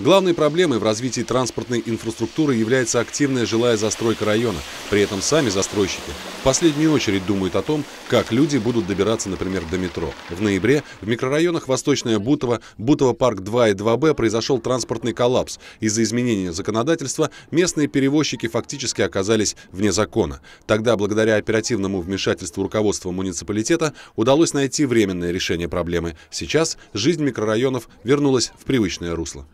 Главной проблемой в развитии транспортной инфраструктуры является активная жилая застройка района. При этом сами застройщики в последнюю очередь думают о том, как люди будут добираться, например, до метро. В ноябре в микрорайонах Восточная Бутово, Бутово парк 2 и 2Б произошел транспортный коллапс. Из-за изменения законодательства местные перевозчики фактически оказались вне закона. Тогда, благодаря оперативному вмешательству руководства муниципалитета, удалось найти временное решение проблемы. Сейчас жизнь микрорайонов вернулась в привычное русло.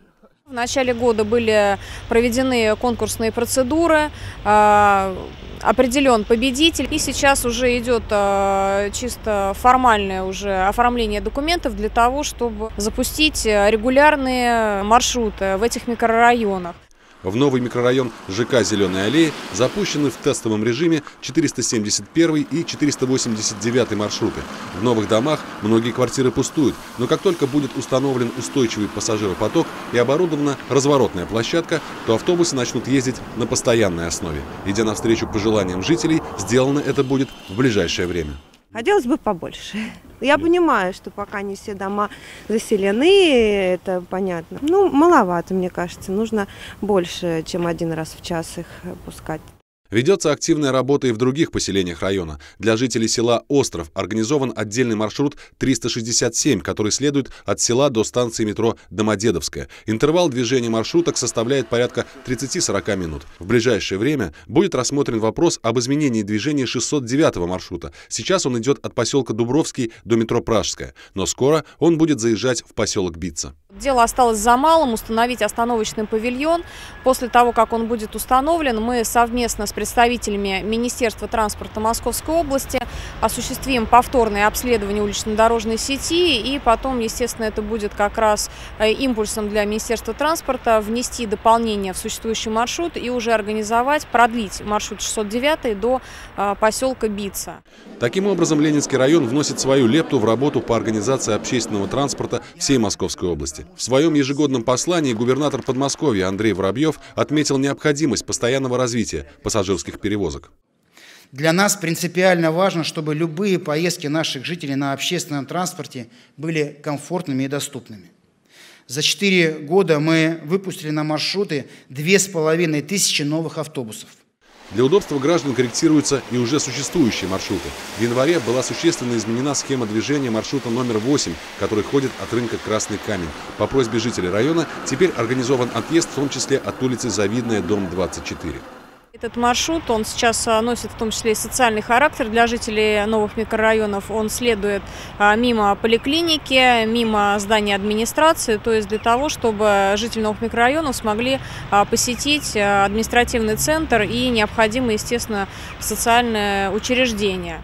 В начале года были проведены конкурсные процедуры, э, определен победитель, и сейчас уже идет э, чисто формальное уже оформление документов для того, чтобы запустить регулярные маршруты в этих микрорайонах. В новый микрорайон ЖК «Зеленая аллея» запущены в тестовом режиме 471 и 489 маршруты. В новых домах многие квартиры пустуют, но как только будет установлен устойчивый пассажиропоток и оборудована разворотная площадка, то автобусы начнут ездить на постоянной основе. Идя навстречу пожеланиям жителей, сделано это будет в ближайшее время. Хотелось бы побольше. Я понимаю, что пока не все дома заселены, это понятно. Ну, маловато, мне кажется. Нужно больше, чем один раз в час их пускать. Ведется активная работа и в других поселениях района. Для жителей села Остров организован отдельный маршрут 367, который следует от села до станции метро Домодедовская. Интервал движения маршруток составляет порядка 30-40 минут. В ближайшее время будет рассмотрен вопрос об изменении движения 609 маршрута. Сейчас он идет от поселка Дубровский до метро Пражская, но скоро он будет заезжать в поселок Бица. Дело осталось за малым – установить остановочный павильон. После того, как он будет установлен, мы совместно с представителями Министерства транспорта Московской области осуществим повторное обследование улично-дорожной сети. И потом, естественно, это будет как раз э, импульсом для Министерства транспорта внести дополнение в существующий маршрут и уже организовать, продлить маршрут 609 до э, поселка Бица. Таким образом, Ленинский район вносит свою лепту в работу по организации общественного транспорта всей Московской области. В своем ежегодном послании губернатор Подмосковья Андрей Воробьев отметил необходимость постоянного развития пассажирских перевозок. Для нас принципиально важно, чтобы любые поездки наших жителей на общественном транспорте были комфортными и доступными. За четыре года мы выпустили на маршруты две с половиной тысячи новых автобусов. Для удобства граждан корректируются и уже существующие маршруты. В январе была существенно изменена схема движения маршрута номер 8, который ходит от рынка Красный Камень. По просьбе жителей района теперь организован отъезд в том числе от улицы Завидная, дом 24. Этот маршрут, он сейчас а, носит в том числе и социальный характер для жителей новых микрорайонов. Он следует а, мимо поликлиники, мимо здания администрации, то есть для того, чтобы жители новых микрорайонов смогли а, посетить административный центр и необходимые, естественно, социальные учреждения.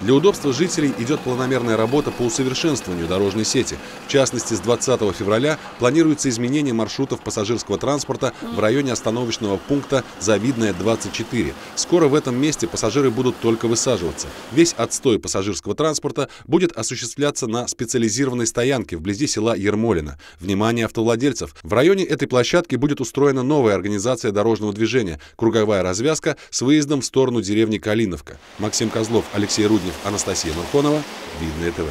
Для удобства жителей идет планомерная работа по усовершенствованию дорожной сети. В частности, с 20 февраля планируется изменение маршрутов пассажирского транспорта в районе остановочного пункта Завидная 24. Скоро в этом месте пассажиры будут только высаживаться. Весь отстой пассажирского транспорта будет осуществляться на специализированной стоянке вблизи села Ермолино. Внимание автовладельцев! В районе этой площадки будет устроена новая организация дорожного движения – круговая развязка с выездом в сторону деревни Калиновка. Максим Козлов, Алексей Руднев, Анастасия Нурконова, Видное ТВ.